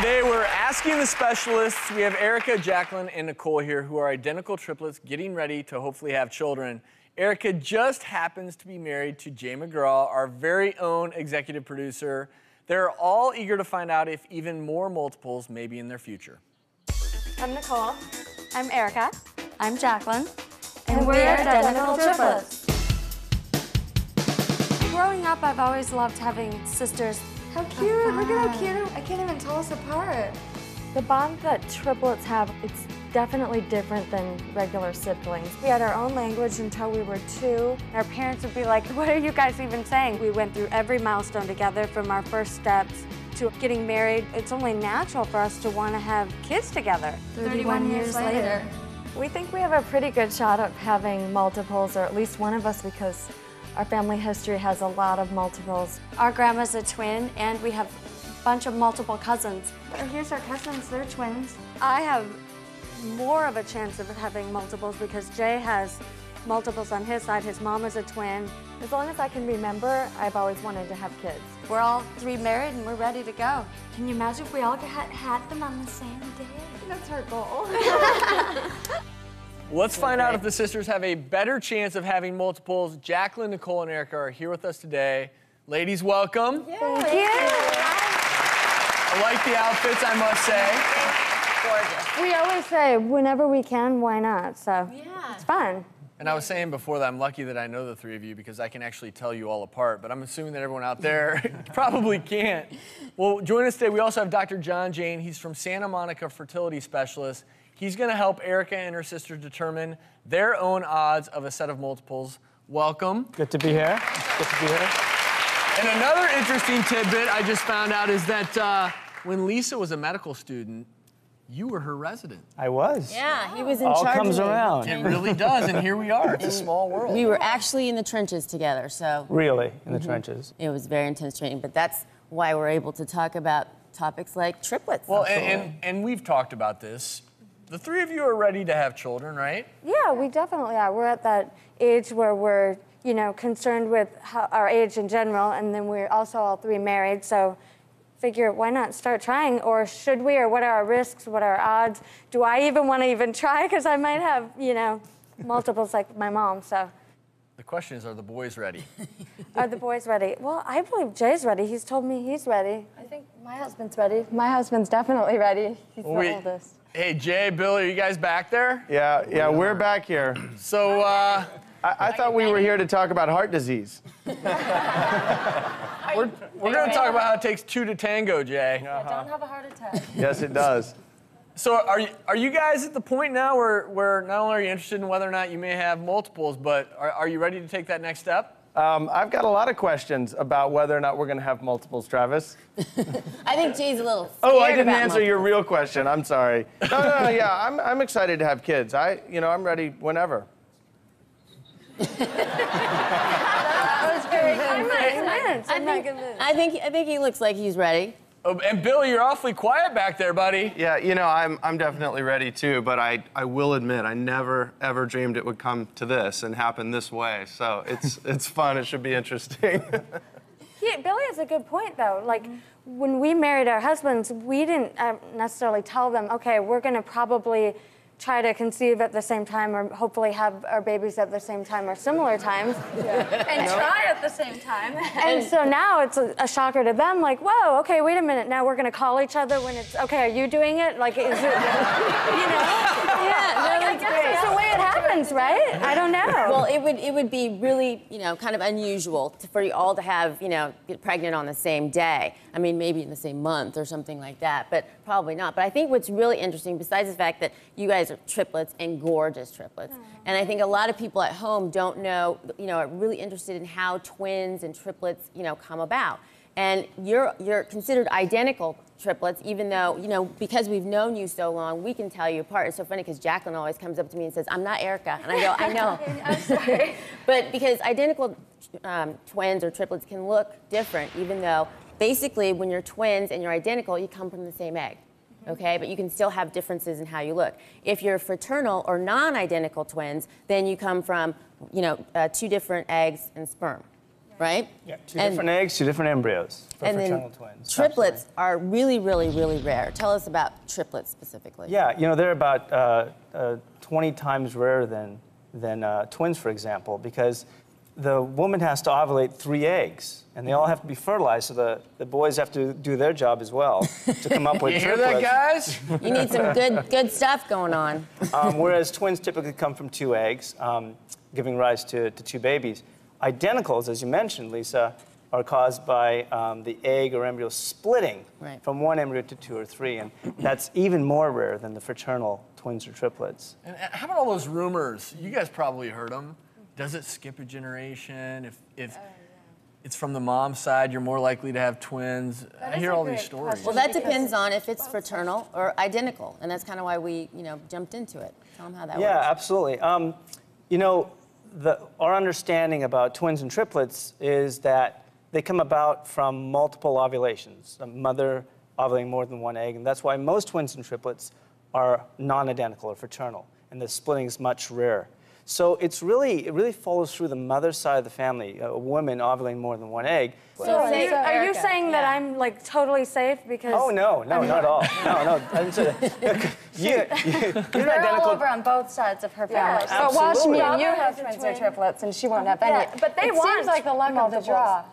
Today we're asking the specialists. We have Erica, Jacqueline, and Nicole here who are identical triplets getting ready to hopefully have children. Erica just happens to be married to Jay McGraw, our very own executive producer. They're all eager to find out if even more multiples may be in their future. I'm Nicole. I'm Erica. I'm Jacqueline. And, we're identical triplets. Growing up, I've always loved having sisters. How cute. Look at how cute. I can't even tell us apart. The bond that triplets have, it's definitely different than regular siblings. We had our own language until we were two. Our parents would be like, what are you guys even saying? We went through every milestone together from our first steps to getting married. It's only natural for us to want to have kids together. 31 years later. We think we have a pretty good shot of having multiples, or at least one of us, because our family history has a lot of multiples. Our grandma's a twin, and we have a bunch of multiple cousins. Here's our cousins. They're twins. I have more of a chance of having multiples because Jay has multiples on his side. His mom is a twin. As long as I can remember, I've always wanted to have kids. We're all three married and we're ready to go. Can you imagine if we all had, had them on the same day? That's our goal. Let's find out if the sisters have a better chance of having multiples. Jacqueline, Nicole, and Erica are here with us today. Ladies, welcome. Thank you. I like the outfits, I must say. Gorgeous. We always say, whenever we can, why not? So Yeah. it's fun. And I was saying before that I'm lucky that I know the three of you because I can actually tell you all apart, but I'm assuming that everyone out there probably can't. Well, join us today. We also have Dr. John Jain. He's from Santa Monica Fertility Specialist. He's going to help Erica and her sister determine their own odds of a set of multiples. Welcome. Good to be here. Good to be here. And another interesting tidbit I just found out is that uh, when Lisa was a medical student, you were her resident. I was. Yeah, he was in All charge comes of around. It really does, and here we are. It's a small world. We were actually in the trenches together, so Really, in the Mm-hmm. trenches. it was very intense training. But that's why we're able to talk about topics like triplets. Well, and, and, and we've talked about this. The three of you are ready to have children, right? Yeah, we definitely are. We're at that age where we're, you know, concerned with how, our age in general, and then we're also all three married. So, figure why not start trying, or should we, or what are our risks? What are our odds? Do I even want to even try? Because I might have, you know, multiples like my mom. So, The question is, are the boys ready? are the boys ready? Well, I believe Jay's ready. He's told me he's ready. I think my husband's ready. My husband's definitely ready. He's the We- oldest. Hey, Jay, Billy, are you guys back there? Yeah, yeah, we're back here. So, uh, I, I thought we were here to talk about heart disease. we're, we're going to talk about how it takes two to tango, Jay. Don't have a heart attack. Yes, it does. So, are you, are you guys at the point now where, where not only are you interested in whether or not you may have multiples, but are, are you ready to take that next step? Um, I've got a lot of questions about whether or not we're going to have multiples, Travis. I think Jay's a little. Oh, I didn't about answer your real question. I'm sorry. No, no, no. Yeah, I'm, I'm excited to have kids. I, you know, I'm ready whenever. That was very convinced. I I'm not think, convinced. I think I think he looks like he's ready. Oh, and Bill, you're awfully quiet back there, buddy. Yeah, you know, I'm, I'm definitely ready too, but I, I will admit, I never ever dreamed it would come to this and happen this way. So it's, it's fun. It should be interesting. Yeah, Billy has a good point, though. Like, when we married our husbands, we didn't uh, necessarily tell them, okay, we're going to probably try to conceive at the same time or hopefully have our babies at the same time or similar times. And try at the same time. And so now it's a, a shocker to them, like, whoa, okay, wait a minute. Now we're going to call each other when it's, okay, are you doing it? Like, is it, you know? Yeah, no, I that's guess great. the way it happens, right? I don't know. Well, it would it would be really you know kind of unusual to, for you all to have you know get pregnant on the same day. I mean, maybe in the same month or something like that, but probably not. But I think what's really interesting, besides the fact that you guys are triplets and gorgeous triplets, and I think a lot of people at home don't know, you know, are really interested in how twins and triplets you know come about. And you're you're considered identical triplets, even though you know because we've known you so long, we can tell you apart. It's so funny because Jacqueline always comes up to me and says, "I'm not Erica," and I go, "I know." I'm sorry. But because identical um, twins or triplets can look different, even though basically when you're twins and you're identical, you come from the same egg. Okay, but you can still have differences in how you look. If you're fraternal or non-identical twins, then you come from, you know, uh, two different eggs and sperm. Right? Yeah, two And- different eggs, two different embryos for and fraternal then twins. triplets are really, really, really rare. Tell us about triplets specifically. Yeah, you know, they're about uh, uh, 20 times rarer than, than uh, twins, for example, because the woman has to ovulate three eggs, and they all have to be fertilized, so the, the boys have to do their job as well to come up with You hear that, guys? You need some good, good stuff going on. um, whereas twins typically come from two eggs, um, giving rise to, to two babies. Identicals, as you mentioned, Lisa, are caused by um, the egg or embryo splitting Right. from one embryo to two or three, and that's even more rare than the fraternal twins or triplets. And uh, how about all those rumors? You guys probably heard them. Does it skip a generation? If if it's from the mom's side, you're more likely to have twins. I hear all these stories. question. Well, that Because- depends on if it's fraternal or identical, and that's kind of why we, you know, jumped into it. Tell them how that Yeah, works. Yeah, absolutely. Um, you know, the, our understanding about twins and triplets is that they come about from multiple ovulations, a mother ovulating more than one egg, and that's why most twins and triplets are non-identical or fraternal, and the splitting is much rarer. So it's really, it really follows through the mother's side of the family, a woman ovulating more than one egg. So are you, So, are you Erica, saying that. I'm like totally safe because? Oh no, no, not at all. No, no. I didn't you, you, you're They're all identical. over on both sides of her Yeah, family. but watch me Absolutely. you have has twins or triplets, and she won't have any. Yeah, but they it want seems like the luck of the draw.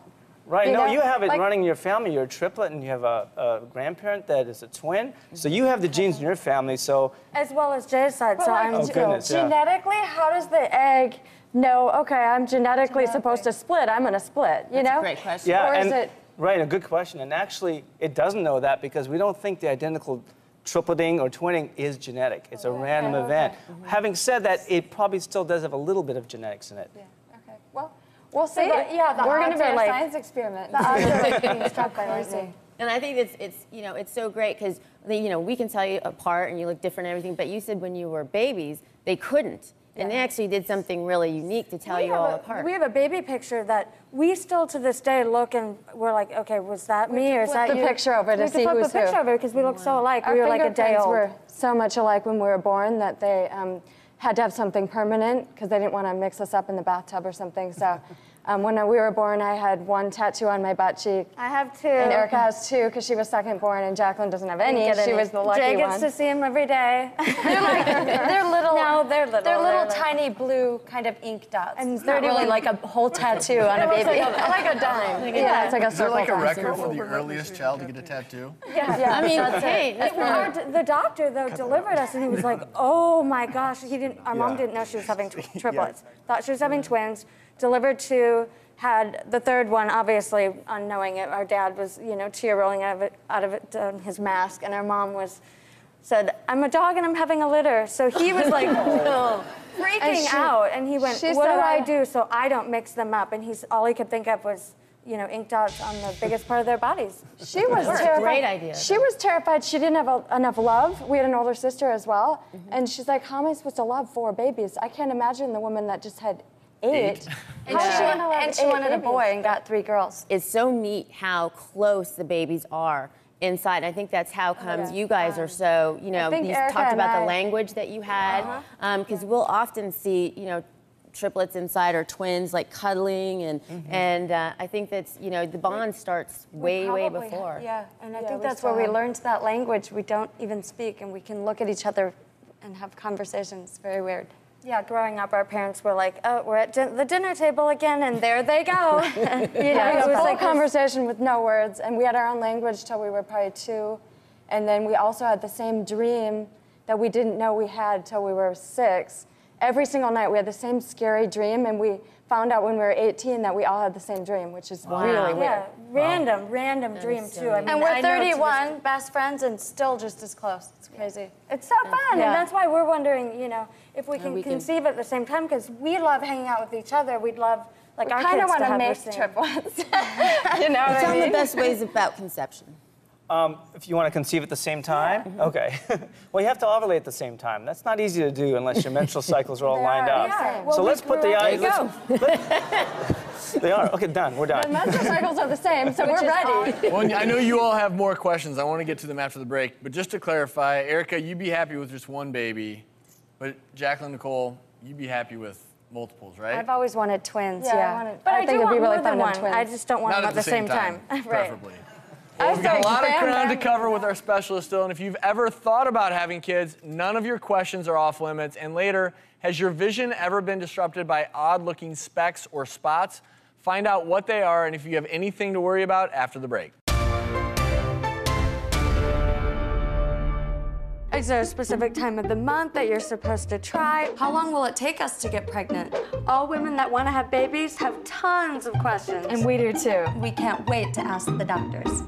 Right, You no, know, you have it like- running in your family. You're a triplet and you have a, a grandparent that is a twin. So you have the genes in your family. So, As well as Jay's side, But so like, I'm. Oh, goodness, yeah. genetically, how does the egg know? Okay, I'm genetically supposed to split. I'm going to split. You know? great question. yeah, Or is and, it? right, a good question. And actually, it doesn't know that because we don't think the identical tripleting or twinning is genetic. It's a oh, random event. Mm-hmm. Having said that, it probably still does have a little bit of genetics in it. Yeah. Okay. Well, we'll see. But, yeah, the We're going to be a like- science experiment. The odds are like being struck by lightning. And I think it's, it's you know it's so great because you know we can tell you apart and you look different and everything. But you said when you were babies they couldn't, and they actually did something really unique to tell We you all a- apart. We have a baby picture that we still to this day look and we're like, okay, was that me or is flip that the you? picture over to we have see flip who's the who. picture over because we look so alike. Our we were like a day fingerprints old. were so much alike when we were born that they um, had to have something permanent because they didn't want to mix us up in the bathtub or something. So um, when we were born, I had one tattoo on my butt cheek. I have two. And Erica has two because she was second born, and Jacqueline doesn't have any. She any. was the lucky Jay gets one. to see him every day. They're like they're little. No, they're little. They're little They're like- tiny blue kind of ink dots. And it's not 31 really like a whole tattoo on a baby. like a, like a dime. yeah, it's like a circle. Is there like a record for the earliest child to get a tattoo? Yeah, yeah. I mean, hey, that's Our d- the doctor though delivered us, and he was like, "Oh my gosh!" He didn't. Our mom didn't know she was having tw- triplets. Thought she was having twins. Delivered two. Had the third one, obviously unknowing it. Our dad was, you know, tear rolling out of it, out of it, on his mask, and our mom was, said, "I'm a dog and I'm having a litter." So he was like, oh. freaking she- out, and he went, "What do I do so I don't mix them up?" And he's all he could think of was, you know, ink dots on the biggest part of their bodies. She was terrified. great idea, She was terrified. She didn't have a, enough love. We had an older sister as well, mm-hmm. and she's like, "How am I supposed to love four babies? I can't imagine the woman that just had eight. And How is she, she wanted, and she wanted a boy and got three girls. it's so neat how close the babies are inside. I think that's how comes you guys are so, you know, think you Erica talked about I- the language that you had. Uh-huh. Um, because we'll often see, you know, triplets inside or twins like cuddling and mm-hmm. and uh, I think that's you know the bond starts way way Probably ha- before. Yeah, and I Yeah, think that's still where we learned that language. We don't even speak, and we can look at each other and have conversations. Very weird. Yeah, growing up, our parents were like, "Oh, we're at din- the dinner table again," and there they go. you know, Yeah, it was like conversation with no words, and we had our own language till we were probably two, and then we also had the same dream that we didn't know we had till we were six. Every single night we had the same scary dream, and we found out when we were 18 that we all had the same dream, which is really weird. yeah, random, random dream is too. I mean, And we're I know to 31, best friends, and still just as close. It's crazy. It's so fun, Yeah. and that's why we're wondering, you know, if we can we can- conceive at the same time because we love hanging out with each other. We'd love like our kind kids of want to to have the make same- triplets. you know what Tell I them the best ways about conception. Um, if you want to conceive at the same time, okay. well, you have to ovulate at the same time. That's not easy to do unless your menstrual cycles are all lined up. Yeah. Well, so let's put the grew up- eyes. There you let's- they are okay. Done. We're done. The menstrual cycles are the same, so we're ready. Well, I know you all have more questions. I want to get to them after the break. But just to clarify, Erica, you'd be happy with just one baby, but Jacqueline Nicole, you'd be happy with multiples, right? I've always wanted twins, Yeah, I wanted- but I I, think it'd be really fun than to have twins. I just don't want Not them at the same time, right. preferably. Well, we've got a lot of ground to cover with our specialist still, and if you've ever thought about having kids, none of your questions are off limits. And later, has your vision ever been disrupted by odd-looking specks or spots? Find out what they are and if you have anything to worry about after the break. Is there a specific time of the month that you're supposed to try? How long will it take us to get pregnant? All women that want to have babies have tons of questions. And we do too. We can't wait to ask the doctors.